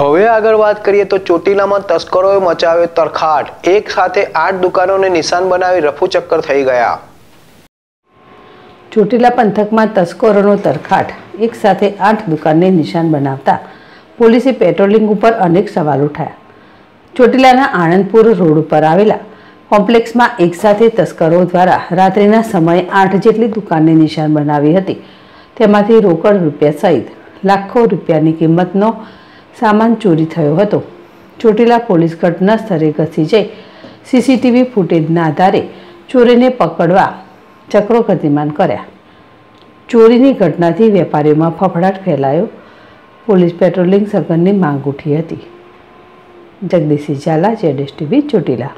હવે આગળ વાત કરીએ તો ચોટીલામાં તસ્કરોએ મચાવ્યો તરખાટ. એક સાથે આઠ દુકાનોને નિશાન બનાવી રફુચક્કર થઈ ગયા. ચોટીલા પંથકમાં તસ્કરોનો તરખાટ. એક સાથે આઠ દુકાનને નિશાન બનાવતા પોલીસે પેટ્રોલિંગ ઉપર અનેક સવાલ ઉઠાયા. ચોટીલાના આણંદપુર રોડ ઉપર આવેલા કોમ્પ્લેક્સમાં એકસાથે તસ્કરો દ્વારા રાત્રિના સમયે આઠ જેટલી દુકાનને નિશાન બનાવી હતી. તેમાંથી રોકડ રૂપિયા સહિત લાખો રૂપિયાની કિંમતનો સામાન ચોરી થયો હતો. ચોટીલા પોલીસ ઘટના સ્થળે ઘસી જઈ સીસીટીવી ફૂટેજના આધારે ચોરીને પકડવા ચક્રો ગતિમાન કર્યા. ચોરીની ઘટનાથી વેપારીઓમાં ફફડાટ ફેલાયો. પોલીસ પેટ્રોલિંગ સઘનની માંગ ઉઠી હતી. જગદીશી ઝાલા જેડેશ ટીવી, ચોટીલા.